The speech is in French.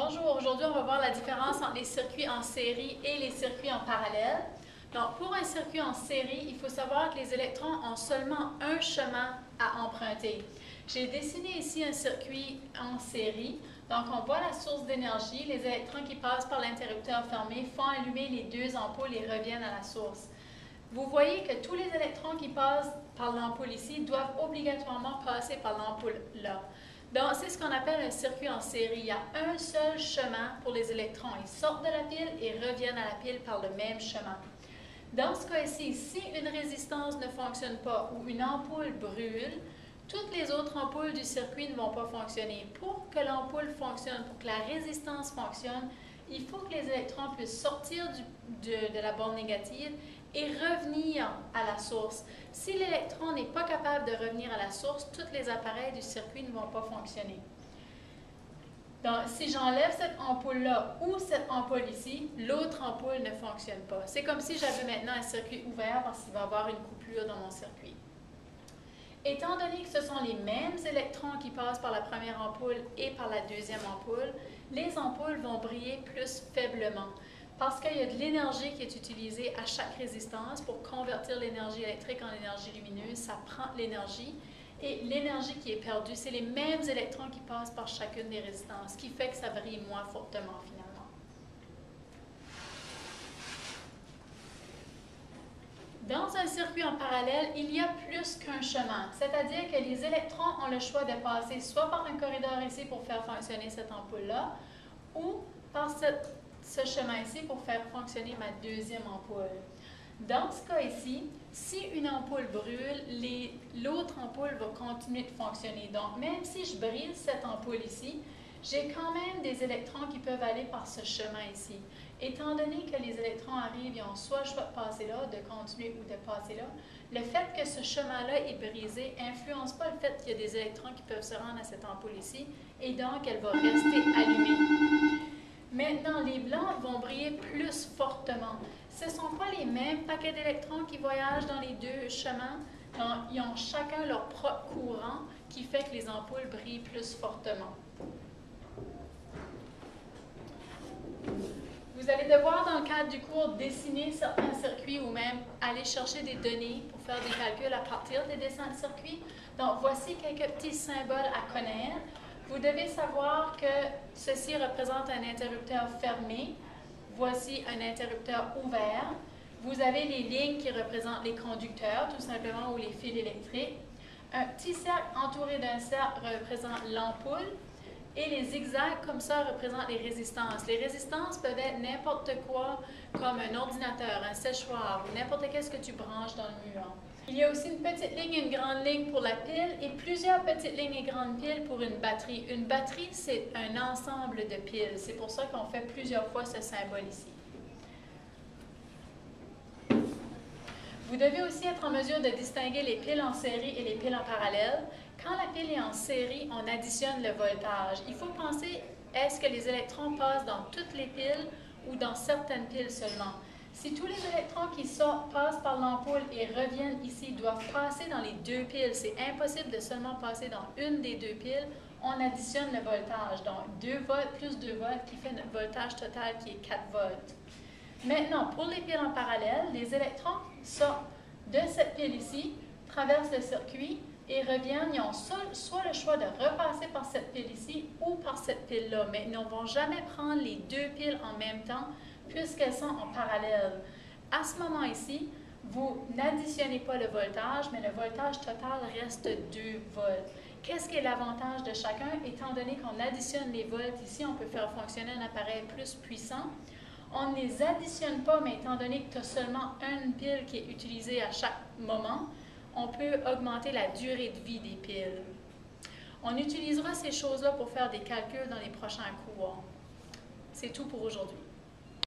Bonjour, aujourd'hui on va voir la différence entre les circuits en série et les circuits en parallèle. Donc pour un circuit en série, il faut savoir que les électrons ont seulement un chemin à emprunter. J'ai dessiné ici un circuit en série. Donc on voit la source d'énergie, les électrons qui passent par l'interrupteur fermé font allumer les deux ampoules et reviennent à la source. Vous voyez que tous les électrons qui passent par l'ampoule ici doivent obligatoirement passer par l'ampoule là. Donc, c'est ce qu'on appelle un circuit en série. Il y a un seul chemin pour les électrons. Ils sortent de la pile et reviennent à la pile par le même chemin. Dans ce cas-ci, si une résistance ne fonctionne pas ou une ampoule brûle, toutes les autres ampoules du circuit ne vont pas fonctionner. Pour que l'ampoule fonctionne, pour que la résistance fonctionne, il faut que les électrons puissent sortir de, la borne négative et revenir à la source. Si l'électron n'est pas capable de revenir à la source, tous les appareils du circuit ne vont pas fonctionner. Donc, si j'enlève cette ampoule-là ou cette ampoule ici, l'autre ampoule ne fonctionne pas. C'est comme si j'avais maintenant un circuit ouvert parce qu'il va y avoir une coupure dans mon circuit. Étant donné que ce sont les mêmes électrons qui passent par la première ampoule et par la deuxième ampoule, les ampoules vont briller plus faiblement parce qu'il y a de l'énergie qui est utilisée à chaque résistance pour convertir l'énergie électrique en énergie lumineuse. Ça prend l'énergie. Et l'énergie qui est perdue, c'est les mêmes électrons qui passent par chacune des résistances, ce qui fait que ça brille moins fortement finalement. Dans un circuit en parallèle, il y a plus qu'un chemin, c'est-à-dire que les électrons ont le choix de passer soit par un corridor ici pour faire fonctionner cette ampoule-là, ou par cette ce chemin ici pour faire fonctionner ma deuxième ampoule. Dans ce cas ici, si une ampoule brûle, l'autre ampoule va continuer de fonctionner. Donc, même si je brise cette ampoule ici, j'ai quand même des électrons qui peuvent aller par ce chemin ici. Étant donné que les électrons arrivent, ils ont soit le choix de passer là, de continuer ou de passer là, le fait que ce chemin-là est brisé influence pas le fait qu'il y a des électrons qui peuvent se rendre à cette ampoule ici, et donc elle va rester allumée. Maintenant, les blancs vont briller plus fortement. Ce ne sont pas les mêmes paquets d'électrons qui voyagent dans les deux chemins. ils ont chacun leur propre courant qui fait que les ampoules brillent plus fortement. Vous allez devoir, dans le cadre du cours, dessiner certains circuits ou même aller chercher des données pour faire des calculs à partir des dessins de circuits. Donc, voici quelques petits symboles à connaître. Vous devez savoir que ceci représente un interrupteur fermé. Voici un interrupteur ouvert. Vous avez les lignes qui représentent les conducteurs, tout simplement, ou les fils électriques. Un petit cercle entouré d'un cercle représente l'ampoule. Et les zigzags, comme ça, représentent les résistances. Les résistances peuvent être n'importe quoi, comme un ordinateur, un séchoir, ou n'importe qu'est-ce que tu branches dans le mur. Il y a aussi une petite ligne et une grande ligne pour la pile et plusieurs petites lignes et grandes piles pour une batterie. Une batterie, c'est un ensemble de piles. C'est pour ça qu'on fait plusieurs fois ce symbole ici. Vous devez aussi être en mesure de distinguer les piles en série et les piles en parallèle. Quand la pile est en série, on additionne le voltage. Il faut penser, est-ce que les électrons passent dans toutes les piles ou dans certaines piles seulement? Si tous les électrons qui passent par l'ampoule et reviennent ici doivent passer dans les deux piles, c'est impossible de seulement passer dans une des deux piles, on additionne le voltage. Donc 2 volts plus 2 volts qui fait notre voltage total qui est 4 volts. Maintenant, pour les piles en parallèle, les électrons sortent de cette pile ici, traversent le circuit et reviennent. Ils ont soit le choix de repasser par cette pile ici ou par cette pile-là, mais ils ne vont jamais prendre les deux piles en même temps puisqu'elles sont en parallèle. À ce moment ici, vous n'additionnez pas le voltage, mais le voltage total reste 2 volts. Qu'est-ce qui est l'avantage de chacun? Étant donné qu'on additionne les volts ici, on peut faire fonctionner un appareil plus puissant. On ne les additionne pas, mais étant donné que tu as seulement une pile qui est utilisée à chaque moment, on peut augmenter la durée de vie des piles. On utilisera ces choses-là pour faire des calculs dans les prochains cours. C'est tout pour aujourd'hui.